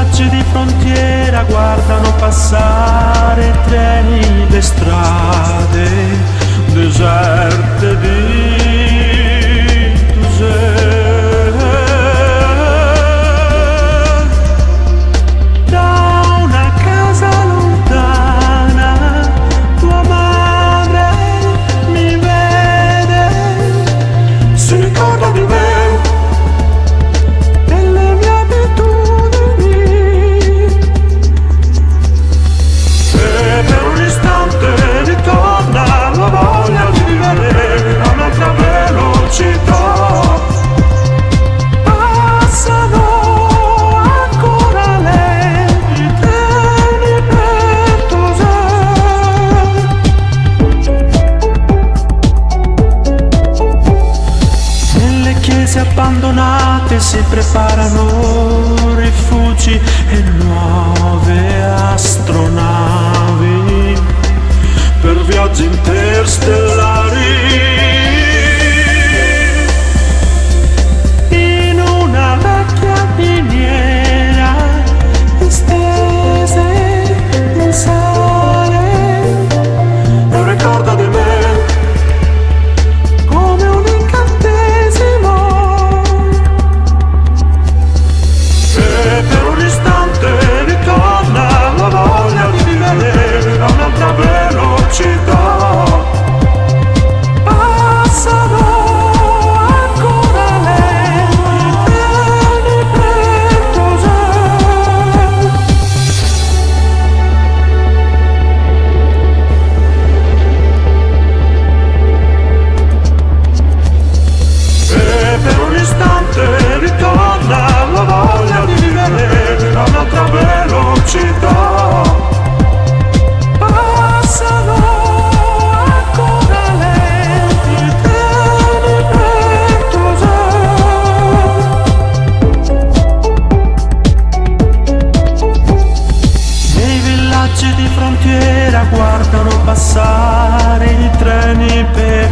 tracce di frontiera guardano passare treni, le. chiese abbandonate si preparano rifugi e nuove astronavi per viaggi interstellari. notte ritorna la voglia di vivere a un'altra velocità. Passano ancora lenti treni per Tosè. Nei villaggi di frontiera guardano passare i treni per